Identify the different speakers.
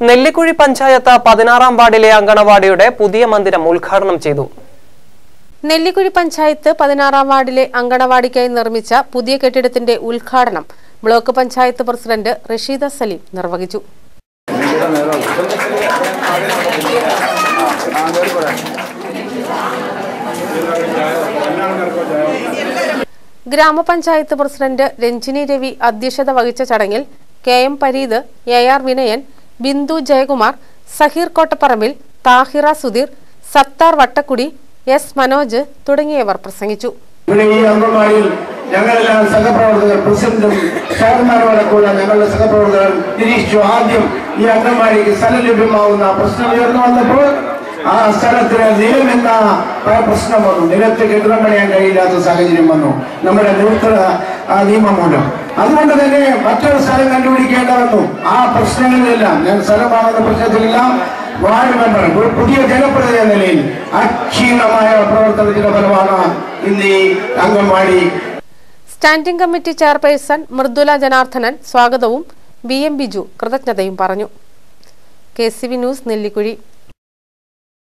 Speaker 1: നെല്ലിക്കുഴി പഞ്ചായത്ത് പതിനാറാം വാർഡിലെ അങ്കണവാടിയുടെ പുതിയ മന്ദിരം ഉദ്ഘാടനം ചെയ്തു.
Speaker 2: നെല്ലിക്കുഴി പഞ്ചായത്ത് പതിനാറാം വാർഡിലെ അങ്കണവാടിക്കായി നിർമ്മിച്ച പുതിയ കെട്ടിടത്തിന്റെ ഉദ്ഘാടനം ബ്ലോക്ക് പഞ്ചായത്ത് പ്രസിഡന്റ് റഷീദ സലീം നിർവഹിച്ചു. ഗ്രാമപഞ്ചായത്ത് പ്രസിഡന്റ് രഞ്ജിനി രവി അധ്യക്ഷത വഹിച്ച ചടങ്ങിൽ K M Pareeth A R Vinayan Bindu Jayakumar Saheer Kottapparambil Thahira Sudheer Sathar Vattakkudi S Manoj തുടങ്ങിയവർ പ്രസംഗിച്ചു.
Speaker 3: ഞങ്ങളെല്ലാം സഹപ്രവർത്തകർ പ്രസിഡന്റും ചെയർമാനുമടക്കമുള്ള ഞങ്ങളുടെ സഹപ്രവർത്തകർ നിരീക്ഷിച്ചു. ആദ്യം ഈ അംഗൻവാടിക്ക് സ്ഥലം ലഭ്യമാവുന്ന പ്രശ്നം ഉയർന്നു വന്നപ്പോൾ ആ സ്ഥലത്തിന് നിലം എന്ന പ്രശ്നം വന്നു. നിലത്ത് കെട്ടിടം പണിയാൻ കഴിയില്ലാത്ത സാഹചര്യം വന്നു. നമ്മുടെ നൂതന ആ നിയമം മൂലം അതുകൊണ്ട് തന്നെ മറ്റൊരു സ്ഥലം കണ്ടുപിടിക്കേണ്ട വന്നു ആ പ്രശ്നങ്ങളിലെല്ലാം ഞാൻ സ്ഥലമാണെന്ന പ്രശ്നത്തിലെല്ലാം. വാർഡ് മെമ്പർ ഒരു പുതിയ ജനപ്രതി എന്ന നിലയിൽ അക്ഷീണമായ പ്രവർത്തനത്തിന്റെ ഫലമാണ് ഇന്ന് ഈ anganwadi.
Speaker 2: Standing committee chairperson Mridula Janardhanan സ്വാഗതവും ബി എം ബിജു കൃതജ്ഞതയും പറഞ്ഞു. K C V news Nellikuzhi.